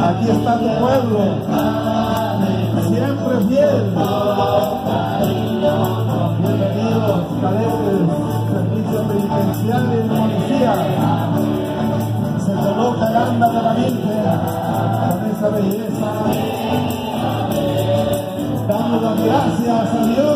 Aquí está tu pueblo, siempre fiel. Bienvenidos, cadetes, servicios penitenciarios y policía. Se coloca el anda permanente con esa belleza. Damos las gracias a Dios.